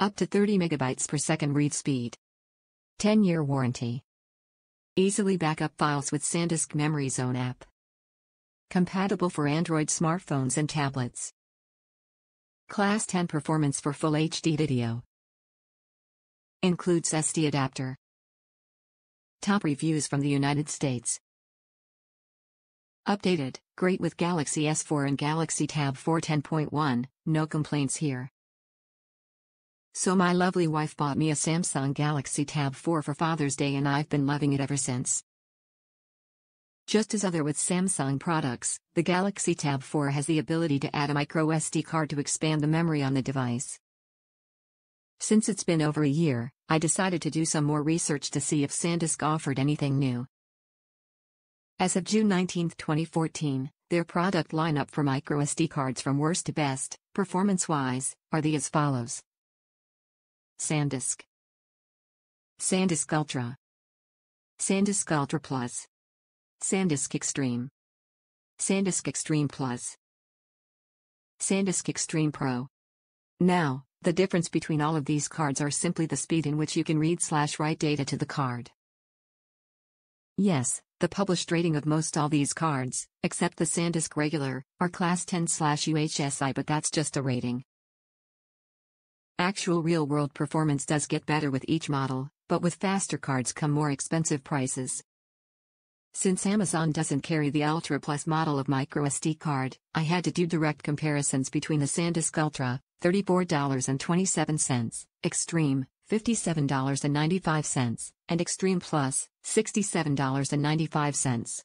Up to 30 megabytes per second read speed. 10-year warranty. Easily backup files with SanDisk Memory Zone app. Compatible for Android smartphones and tablets. Class 10 performance for Full HD video. Includes SD adapter. Top reviews from the United States. Updated, great with Galaxy S4 and Galaxy Tab 4 10.1, no complaints here. So my lovely wife bought me a Samsung Galaxy Tab 4 for Father's Day and I've been loving it ever since. Just as other with Samsung products, the Galaxy Tab 4 has the ability to add a microSD card to expand the memory on the device. Since it's been over a year, I decided to do some more research to see if SanDisk offered anything new. As of June 19, 2014, their product lineup for microSD cards from worst to best, performance-wise, are the as follows. SanDisk. SanDisk Ultra. SanDisk Ultra Plus. SanDisk Extreme. SanDisk Extreme Plus. SanDisk Extreme Pro. Now, the difference between all of these cards are simply the speed in which you can read slash write data to the card. Yes, the published rating of most all these cards, except the SanDisk Regular, are class 10 slash UHSI but that's just a rating. Actual real-world performance does get better with each model, but with faster cards come more expensive prices. Since Amazon doesn't carry the Ultra Plus model of microSD card, I had to do direct comparisons between the SanDisk Ultra, $34.27, Extreme, $57.95, and Extreme Plus, $67.95.